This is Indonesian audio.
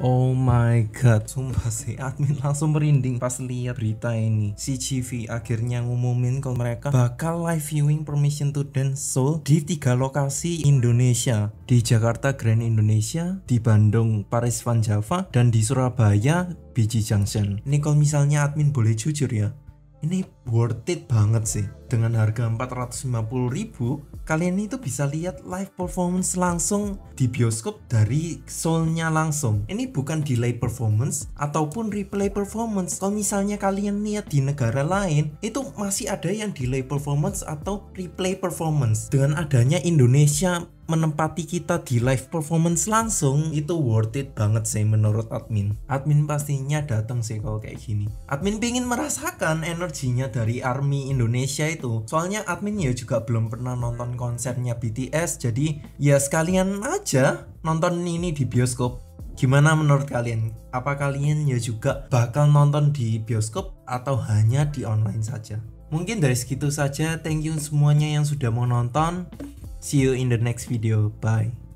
Oh my god, sumpah sih admin langsung merinding pas lihat berita ini. CGV akhirnya ngumumin kalau mereka bakal live viewing Permission to Dance Soul di tiga lokasi Indonesia. Di Jakarta Grand Indonesia, di Bandung Paris Van Java, dan di Surabaya Biji Junction. Ini kalau misalnya admin boleh jujur ya, ini worth it banget sih dengan harga 450.000 kalian itu bisa lihat live performance langsung di bioskop dari soulnya langsung. Ini bukan delay performance ataupun replay performance. Kalau misalnya kalian lihat di negara lain itu masih ada yang delay performance atau replay performance. Dengan adanya Indonesia menempati kita di live performance langsung itu worth it banget sih menurut admin. Admin pastinya datang sih kalau kayak gini. Admin pingin merasakan energinya dari army Indonesia itu soalnya admin ya juga belum pernah nonton konsernya BTS jadi ya sekalian aja nonton ini di bioskop Gimana menurut kalian? Apa kalian ya juga bakal nonton di bioskop atau hanya di online saja? Mungkin dari segitu saja. Thank you semuanya yang sudah mau nonton. See you in the next video. Bye.